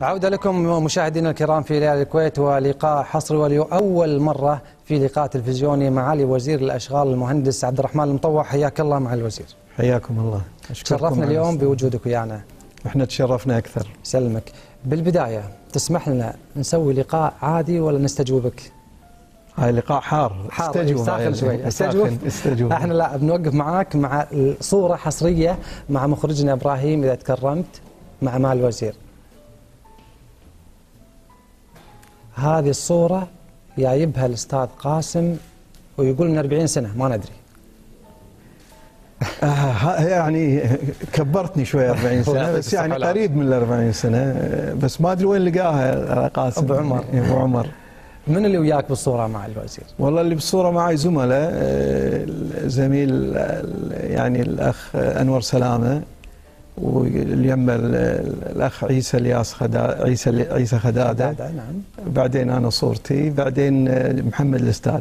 عودة لكم مشاهدينا الكرام في ليالي الكويت ولقاء حصري ولأول مرة في لقاء تلفزيوني معالي وزير الأشغال المهندس عبد الرحمن المطوع. حياك الله مع الوزير. حياكم الله. أشكركم شرفنا على اليوم. بوجودك ويانا. إحنا تشرفنا أكثر. سلمك. بالبداية تسمح لنا نسوي لقاء عادي ولا نستجوبك؟ هاي لقاء حار. حار. استجوب ساخن. شوي. ساخن، استجوب. إحنا لا بنوقف معاك مع صورة حصرية مع مخرجنا إبراهيم إذا تكرمت مع مال الوزير هذه الصورة جايبها الأستاذ قاسم ويقول من 40 سنة ما ندري. آه يعني كبرتني شوي 40 سنة يعطيك بس يعني قريب من ال 40 سنة آه، بس ما أدري وين لقاها قاسم. أبو عمر. أبو عمر. من اللي وياك بالصورة مع الوزير؟ والله اللي بالصورة معي زملاء آه، زميل آه، يعني الأخ آه، أنور سلامة. واليم ال- الأخ عيسى الياس خدا عيسى عيسى خدادة. نعم. بعدين أنا صورتي بعدين آه، محمد الأستاذ.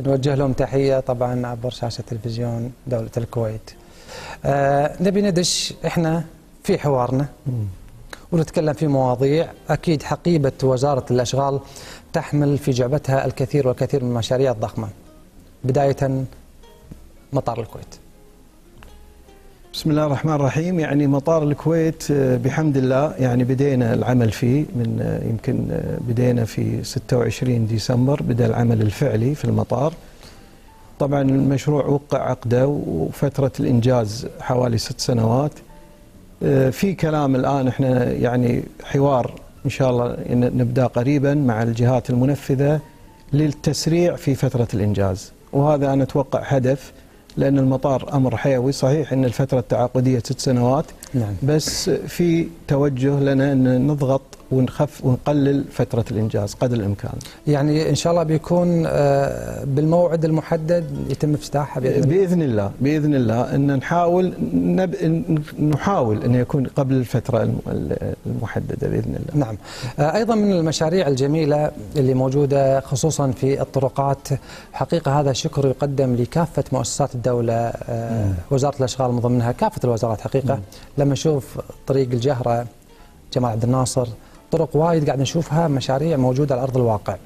نوجه لهم تحية طبعا عبر شاشة تلفزيون دولة الكويت. آه نبي ندش إحنا في حوارنا. ونتكلم في مواضيع أكيد حقيبة وزارة الأشغال تحمل في جعبتها الكثير والكثير من المشاريع الضخمة. بداية مطار الكويت. بسم الله الرحمن الرحيم. يعني مطار الكويت آه، بحمد الله يعني بدينا العمل فيه من آه، يمكن آه، بدينا في 26 ديسمبر بدأ العمل الفعلي في المطار. طبعا المشروع وقع عقده وفترة الإنجاز حوالي ست سنوات. في كلام الآن إحنا يعني حوار إن شاء الله نبدأ قريبا مع الجهات المنفذة للتسريع في فترة الإنجاز. وهذا أنا أتوقع هدف لأن المطار أمر حيوي صحيح أن الفترة التعاقدية ست سنوات نعم. بس في توجه لنا أن نضغط ونخف ونقلل فترة الإنجاز قدر الإمكان. يعني إن شاء الله بيكون آه بالموعد المحدد يتم افتتاحها بإذن الله؟ بإذن الله بإذن الله. أن نحاول نب... نحاول أن يكون قبل الفترة الم- المحددة بإذن الله. نعم. آه، أيضا من المشاريع الجميلة اللي موجودة خصوصا في الطرقات حقيقة هذا شكر يقدم لكافة مؤسسات الدولة آه، وزارة الأشغال من ضمنها كافة الوزارات حقيقة. لما نشوف طريق الجهرة جمال عبد الناصر طرق وايد قاعد نشوفها مشاريع موجودة على أرض الواقع.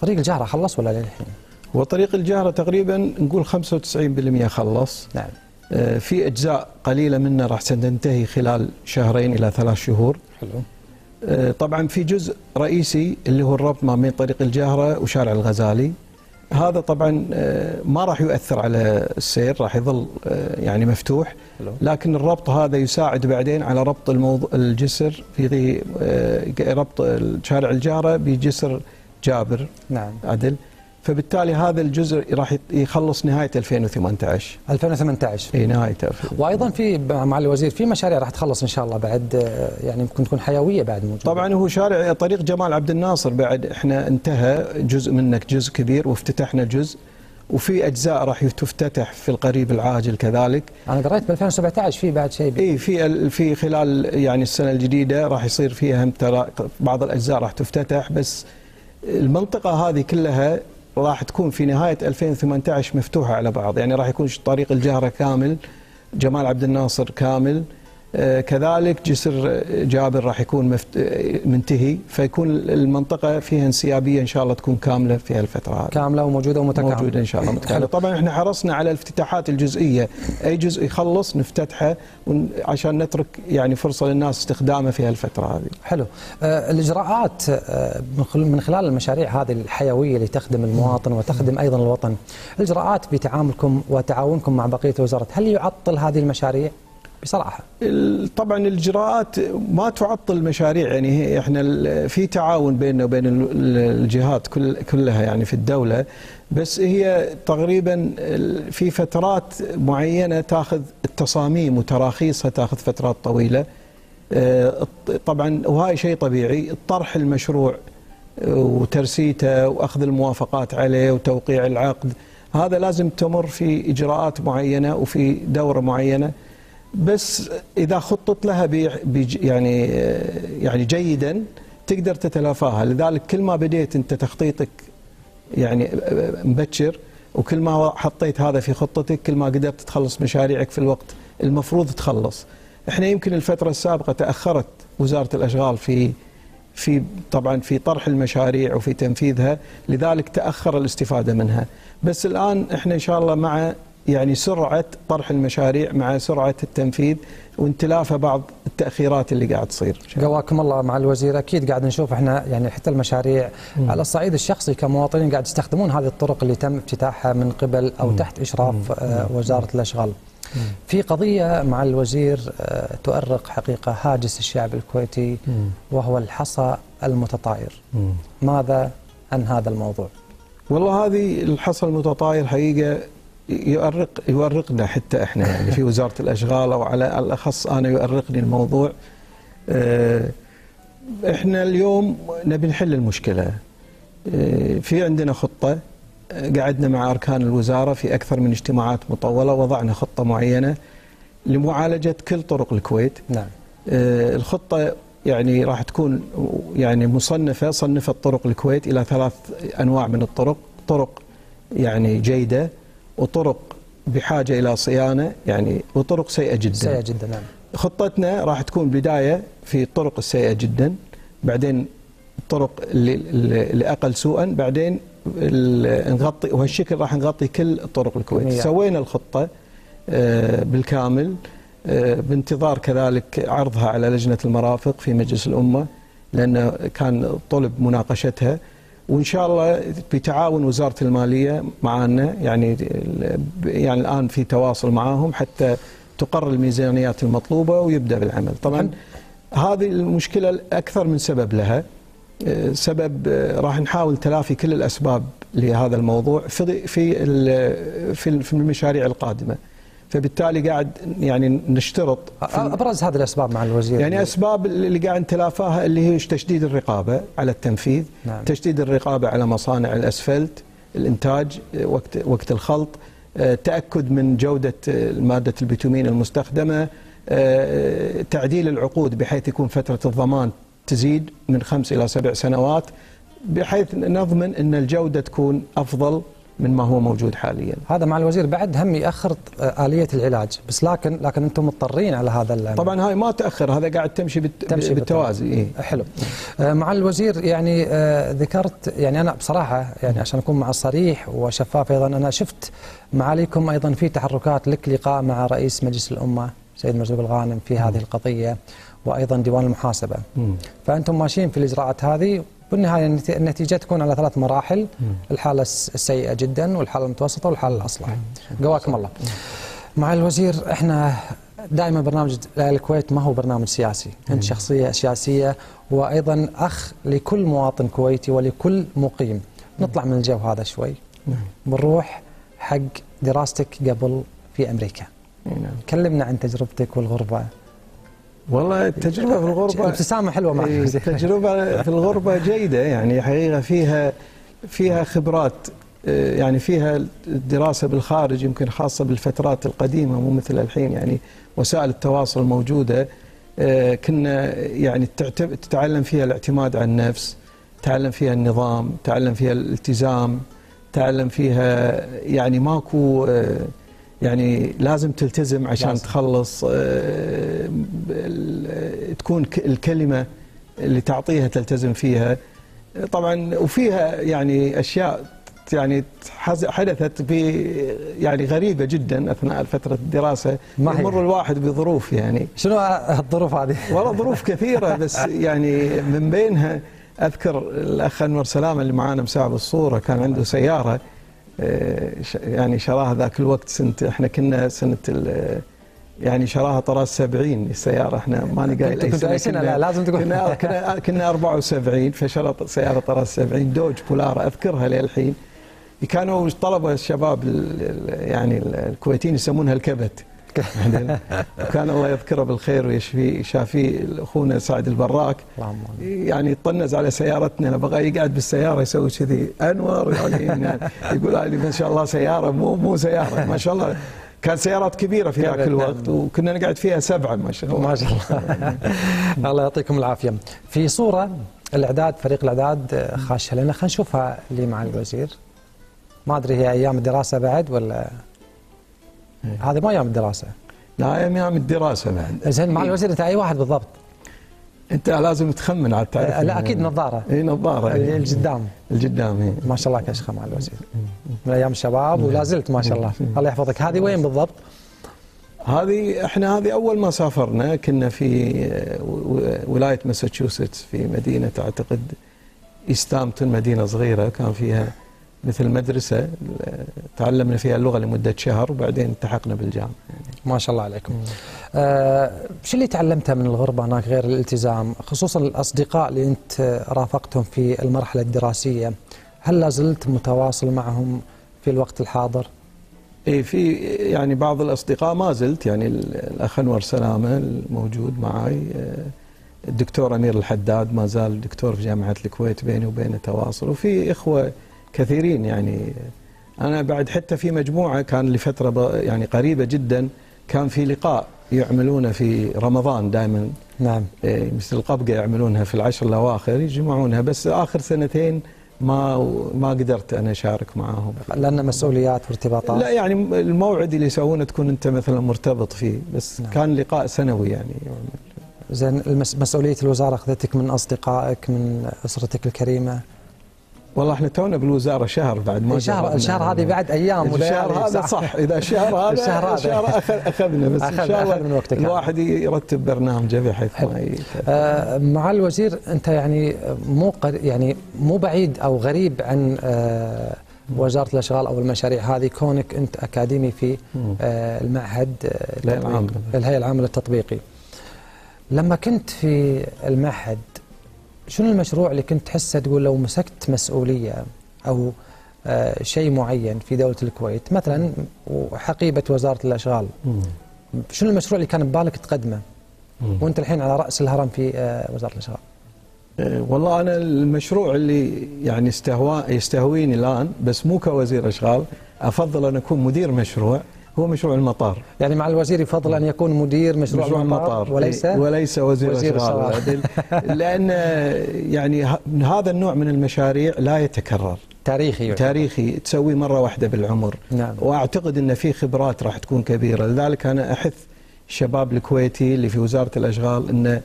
طريق الجهرة خلص ولا للحين؟ وطريق الجهرة تقريبا نقول 95% خلص. نعم. آه، في أجزاء قليلة منه راح تنتهي خلال شهرين إلى ثلاث شهور. حلو. آه، طبعا في جزء رئيسي اللي هو الربط ما بين طريق الجهرة وشارع الغزالي. هذا طبعا آه، ما راح يؤثر على السير راح يظل يعني مفتوح. لكن الربط هذا يساعد بعدين على ربط الموضوع الجسر في آه، ربط شارع الجهرة بجسر جابر. نعم. عدل. فبالتالي هذا الجزء راح يخلص نهاية 2018 2018 إي نهايته. وأيضا في مع الوزير في مشاريع راح تخلص إن شاء الله بعد آه، يعني ممكن تكون حيوية بعد موجودة. طبعا هو شارع طريق جمال عبد الناصر بعد إحنا انتهى جزء منك جزء كبير وافتتحنا جزء. وفي أجزاء راح تفتتح في القريب العاجل كذلك. أنا قريت ب 2017 في بعد شيء اي في في خلال يعني السنة الجديدة راح يصير فيها هم ترى بعض الأجزاء راح تفتتح بس المنطقة هذه كلها راح تكون في نهاية 2018 مفتوحة على بعض. يعني راح يكون طريق الجهرة كامل جمال عبد الناصر كامل كذلك جسر جابر راح يكون مفت... آه، منتهي فيكون المنطقة فيها انسيابية إن شاء الله تكون كاملة في هالفترة هذه. كاملة وموجودة ومتكاملة. موجودة إن شاء الله متكاملة. طبعا إحنا حرصنا على الافتتاحات الجزئية. أي جزء يخلص نفتتحه ون- عشان نترك يعني فرصة للناس استخدامه في هالفترة هذه. حلو. آه الإجراءات آه من خلال المشاريع هذه الحيوية اللي تخدم المواطن وتخدم أيضا الوطن الإجراءات بتعاملكم وتعاونكم مع بقية الوزارات هل يعطل هذه المشاريع؟ بصراحة. طبعا الإجراءات ما تعطل المشاريع يعني إحنا في تعاون بيننا وبين ال- ال- الجهات كل كلها يعني في الدولة. بس هي تقريبا في فترات معينة تاخذ التصاميم وتراخيصها تاخذ فترات طويلة. آه، طبعا وهاي شيء طبيعي الطرح المشروع آه، وترسيته وأخذ الموافقات عليه وتوقيع العقد. هذا لازم تمر في إجراءات معينة وفي دورة معينة. بس إذا خطط لها يعني آه، يعني جيدا تقدر تتلافاها. لذلك كل ما بديت أنت تخطيطك يعني آه، مبكر وكل ما حطيت هذا في خطتك كل ما قدرت تخلص مشاريعك في الوقت المفروض تخلص. إحنا يمكن الفترة السابقة تأخرت وزارة الأشغال في في طبعا في طرح المشاريع وفي تنفيذها لذلك تأخر الاستفادة منها. بس الآن إحنا إن شاء الله مع يعني سرعة طرح المشاريع مع سرعة التنفيذ وانتلافها بعض التأخيرات اللي قاعد تصير قواكم الله مع الوزير أكيد قاعد نشوف إحنا يعني حتى المشاريع مم. على الصعيد الشخصي كمواطنين قاعد يستخدمون هذه الطرق اللي تم افتتاحها من قبل أو مم. تحت إشراف آه وزارة الأشغال مم. في قضية مع الوزير آه تؤرق حقيقة هاجس الشعب الكويتي مم. وهو الحصى المتطاير مم. ماذا عن هذا الموضوع والله هذه الحصى المتطاير حقيقة يؤرق يؤرقنا حتى إحنا يعني في وزارة الأشغال أو على الأخص أنا يؤرقني الموضوع. آه، إحنا اليوم نبي نحل المشكلة. آه، في عندنا خطة. آه، قعدنا مع أركان الوزارة في أكثر من اجتماعات مطولة. وضعنا خطة معينة لمعالجة كل طرق الكويت. نعم. الخطة يعني راح تكون يعني مصنفة صنفت طرق الكويت إلى ثلاث أنواع من الطرق. طرق يعني جيدة وطرق بحاجة إلى صيانة يعني وطرق سيئة جدا. سيئة جدا نعم. خطتنا راح تكون بداية في الطرق السيئه جدا بعدين الطرق اللي, اللي أقل سوءا بعدين نغطي وهالشكل راح نغطي كل طرق الكويت. يعني. سوينا الخطة آه، بالكامل آه، بانتظار كذلك عرضها على لجنة المرافق في مجلس الأمة لأنه كان طلب مناقشتها. وإن شاء الله بتعاون وزارة المالية معنا يعني يعني الآن في تواصل معاهم حتى تقرر الميزانيات المطلوبة ويبدأ بالعمل. طبعا هذه المشكلة أكثر من سبب لها. سبب راح نحاول تلافي كل الأسباب لهذا الموضوع في في في المشاريع القادمة. فبالتالي قاعد يعني نشترط أبرز هذه الأسباب مع الوزير يعني أسباب اللي قاعد نتلافاها اللي هي تشديد الرقابة على التنفيذ نعم. تشديد الرقابة على مصانع الأسفلت الإنتاج وقت وقت الخلط آه، تأكد من جودة مادة البيتومين المستخدمة آه، تعديل العقود بحيث يكون فترة الضمان تزيد من خمس إلى سبع سنوات بحيث نضمن إن الجودة تكون أفضل من ما هو موجود حاليا هذا مع الوزير بعد هم يأخر آلية العلاج بس لكن لكن أنتم مضطرين على هذا الأمر. طبعا هاي ما تأخر هذا قاعد تمشي, بالت... تمشي بالتوازي إيه؟ حلو آه مع الوزير يعني آه ذكرت يعني أنا بصراحة يعني عشان أكون مع الصريح وشفاف أيضا أنا شفت معاليكم أيضا في تحركات لك لقاء مع رئيس مجلس الأمة سيد مرزوق الغانم في هذه القضية وأيضا ديوان المحاسبة م. فأنتم ماشيين في الإجراءات هذه بالنهاية النتيجة تكون على ثلاث مراحل الحالة السيئة جدا والحالة المتوسطة والحالة الأصلح. قواكم الله. مع الوزير إحنا دائما برنامج الكويت ما هو برنامج سياسي. أنت شخصية سياسية وأيضا أخ لكل مواطن كويتي ولكل مقيم. نطلع من الجو هذا شوي. بنروح حق دراستك قبل في أمريكا. نعم. كلمنا عن تجربتك والغربة. والله التجربة في الغربة ابتسامة حلوة معك. التجربة في الغربة جيدة يعني حقيقة فيها فيها خبرات آه، يعني فيها الدراسة بالخارج يمكن خاصة بالفترات القديمة مو مثل الحين يعني وسائل التواصل موجودة. آه، كنا يعني تتعلم فيها الاعتماد على النفس تعلم فيها النظام تعلم فيها الالتزام تعلم فيها يعني ماكو يعني لازم تلتزم عشان لازم. تخلص آه، تكون الكلمة اللي تعطيها تلتزم فيها. طبعا وفيها يعني أشياء يعني حدثت في يعني غريبة جدا أثناء فترة الدراسة. ما يمر الواحد بظروف يعني. شنو الظروف هذه؟ والله ظروف كثيرة بس يعني من بينها أذكر الأخ أنور سلامة اللي معانا مساعد الصورة كان عنده سيارة. آه، يعني شراها ذاك الوقت سنة إحنا كنا سنة يعني شراها طراز 70 السيارة إحنا ماني قايل اي سنة, سنة لا لازم تقول كنا كنا كنا 74 فشرى سيارة طراز 70 دوج بولارا أذكرها للحين. كانوا طلبة الشباب يعني الكويتيين يسمونها الكبت. كان الله يذكره بالخير ويشفي شافي أخونا سعد البراك. يعني يطنز على سيارتنا. بغى يقعد بالسيارة يسوي كذي. أنور يعني, يقول لي ما شاء الله سيارة. مو مو سيارة. ما شاء الله. كان سيارات كبيرة في ذاك الوقت. وكنا نقعد فيها سبعة ما شاء الله. ما شاء الله. الله يعطيكم العافية. في صورة الإعداد فريق الإعداد خاش لنا خلينا نشوفها اللي مع الوزير. ما أدري هي أيام الدراسة بعد ولا هذه ما أيام الدراسه لا أيام الدراسه بعد زين مع الوزير أنت أي واحد بالضبط؟ أنت لازم تخمن على التعريف آه، لا أكيد نظارة. إي نظارة اللي القدام القدام إيه. ما شاء الله كشخة مع الوزير. من أيام الشباب ولا زلت ما شاء الله. الله يحفظك. هذه وين بالضبط؟ هذه إحنا هذه أول ما سافرنا كنا في ولاية ماساتشوستس في مدينة أعتقد إيستهامبتون مدينة صغيرة كان فيها مثل مدرسة آه، تعلمنا فيها اللغة لمدة شهر وبعدين التحقنا بالجامعة ما شاء الله عليكم. آه شو اللي تعلمته من الغربة هناك غير الالتزام خصوصا الأصدقاء اللي أنت رافقتهم في المرحلة الدراسية هل لا زلت متواصل معهم في الوقت الحاضر؟ اي في يعني بعض الأصدقاء ما زلت يعني ال- الأخ أنور سلامة الموجود معي آه، الدكتور أمير الحداد ما زال دكتور في جامعة الكويت بيني وبينه تواصل وفي إخوة كثيرين يعني. أنا بعد حتى في مجموعة كان لفترة ب- يعني قريبة جدا كان في لقاء يعملونه في رمضان دائما. نعم. إيه، مثل القبقة يعملونها في العشر الأواخر يجمعونها بس آخر سنتين ما ما قدرت أنا أشارك معاهم. لأن مسؤوليات وارتباطات. لا يعني الموعد اللي يسوونه تكون أنت مثلا مرتبط فيه بس نعم. كان لقاء سنوي يعني. زين مسؤولية الوزارة أخذتك من أصدقائك من أسرتك الكريمة؟ والله إحنا تونا بالوزارة شهر بعد ما الشهر جربنا. الشهر هذه بعد أيام الشهر هذا صح إذا الشهر هذا الشهر هذا. الشهر أخذنا بس أخذ- ان شاء الله من وقتك. الواحد يرتب برنامجه بحيث ما آه، مع الوزير أنت يعني مو يعني مو بعيد أو غريب عن آه، وزارة الأشغال أو المشاريع هذه كونك أنت أكاديمي في. آه، المعهد. الهيئة العامة للتطبيقي لما كنت في المعهد شنو المشروع اللي كنت تحسه تقول لو مسكت مسؤولية أو آه، شيء معين في دولة الكويت؟ مثلا وحقيبه وزارة الأشغال. شنو المشروع اللي كان ببالك تقدمه. وأنت الحين على رأس الهرم في آه، وزارة الأشغال. إيه، والله أنا المشروع اللي يعني استهوا يستهويني الآن بس مو كوزير أشغال أفضل أن أكون مدير مشروع. هو مشروع المطار. يعني مع الوزير يفضل ان يكون مدير مشروع, مشروع المطار, المطار. وليس إيه، وليس وزير, وزير الشغال. لأن يعني هذا النوع من المشاريع لا يتكرر. تاريخي يعتبر. تاريخي. تسويه مرة واحدة بالعمر. نعم. وأعتقد إن في خبرات راح تكون كبيرة. لذلك أنا أحث الشباب الكويتي اللي في وزارة الأشغال إن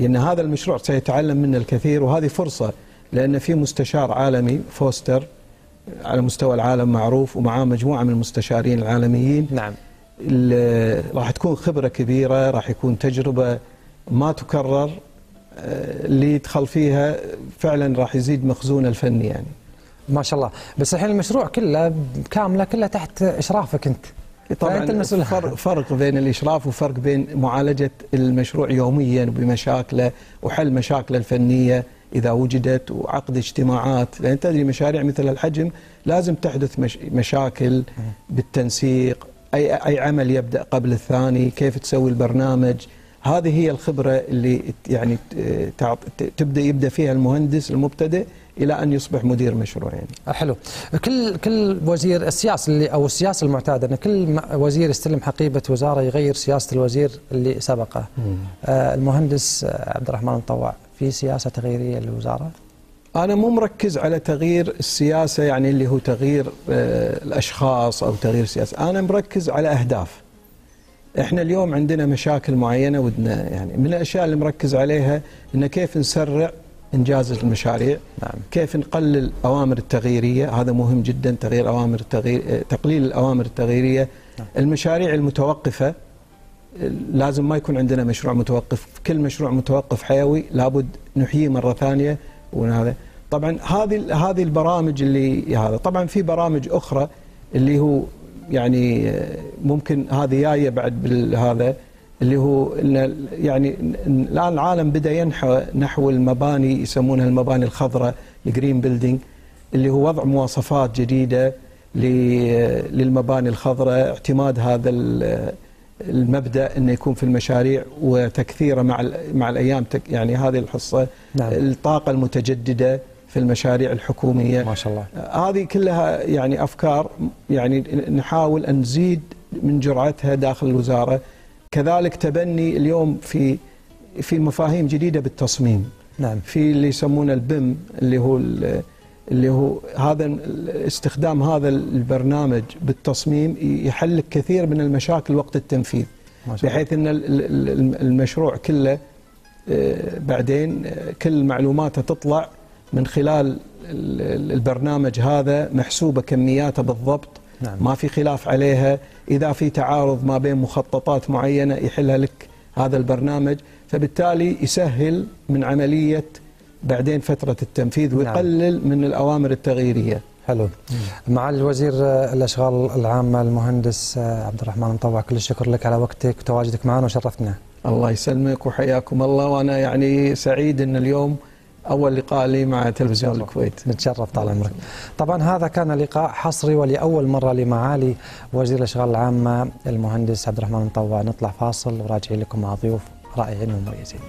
إن هذا المشروع سيتعلم منه الكثير. وهذه فرصة لأن في مستشار عالمي فوستر على مستوى العالم معروف ومعاه مجموعة من المستشارين العالميين. نعم. راح تكون خبرة كبيرة راح يكون تجربة ما تكرر آه، اللي يدخل فيها فعلا راح يزيد مخزونه الفني يعني. ما شاء الله. بس الحين المشروع كله كاملة كله تحت إشرافك أنت. طبعا فأنت المسؤول. فرق, فرق بين الإشراف وفرق بين معالجة المشروع يوميا بمشاكله وحل مشاكله الفنية. إذا وجدت وعقد اجتماعات لأن تدري مشاريع مثل الحجم لازم تحدث مش مشاكل بالتنسيق اي أي عمل يبدأ قبل الثاني كيف تسوي البرنامج. هذه هي الخبرة اللي يعني تبدأ يبدأ فيها المهندس المبتدئ إلى أن يصبح مدير مشروع يعني حلو. كل كل وزير السياسة اللي أو السياسة المعتادة إن كل وزير يستلم حقيبة وزارة يغير سياسة الوزير اللي سبقه. آه المهندس عبد الرحمن المطوع في سياسة تغييريه للوزاره أنا مو مركز على تغيير السياسة يعني اللي هو تغيير آه، الأشخاص أو تغيير السياسة. أنا مركز على أهداف. إحنا اليوم عندنا مشاكل معينة ودنا يعني من الأشياء اللي مركز عليها إن كيف نسرع إنجاز المشاريع نعم. كيف نقلل الأوامر التغييرية. هذا مهم جدا تغيير أوامر التغيير آه، تقليل الأوامر التغييرية. نعم. المشاريع المتوقفة لازم ما يكون عندنا مشروع متوقف. كل مشروع متوقف حيوي لابد نحييه مرة ثانية وهذا طبعا هذه هذه البرامج اللي هذا. طبعا في برامج أخرى اللي هو يعني آه، ممكن هذه جاية بعد بالهذا اللي هو يعني الآن العالم بدأ ينحو نحو المباني يسمونها المباني الخضراء ال green building اللي هو وضع مواصفات جديدة ل- للمباني الخضراء اعتماد هذا ال- المبدأ إنه يكون في المشاريع وتكثيره مع مع الأيام تك- يعني هذه الحصة نعم. الطاقة المتجددة في المشاريع الحكومية. ما شاء الله. هذه كلها يعني أفكار يعني نحاول أن نزيد من جرعتها داخل الوزارة. كذلك تبني اليوم في في مفاهيم جديدة بالتصميم. نعم. في اللي يسمونه البم اللي هو اللي هو هذا استخدام هذا البرنامج بالتصميم يحل لك كثير من المشاكل وقت التنفيذ. بحيث إن ال- ال- المشروع كله آه، بعدين كل معلوماته تطلع من خلال ال- ال- البرنامج هذا محسوبة كمياته بالضبط نعم. ما في خلاف عليها إذا في تعارض ما بين مخططات معينة يحلها لك هذا البرنامج فبالتالي يسهل من عملية بعدين فترة التنفيذ نعم. ويقلل من الأوامر التغييرية. حلو. معالي الوزير آه، الأشغال العامة المهندس آه، عبد الرحمن مطوع كل الشكر لك على وقتك وتواجدك معنا وشرفتنا الله يسلمك وحياكم الله وأنا يعني سعيد إن اليوم أول لقاء لي مع تلفزيون الكويت. نتشرف طال عمرك. طبعا هذا كان لقاء حصري ولأول مرة لمعالي وزير الأشغال العامة المهندس عبد الرحمن مطوع نطلع فاصل وراجعين لكم مع ضيوف رائعين ومميزين.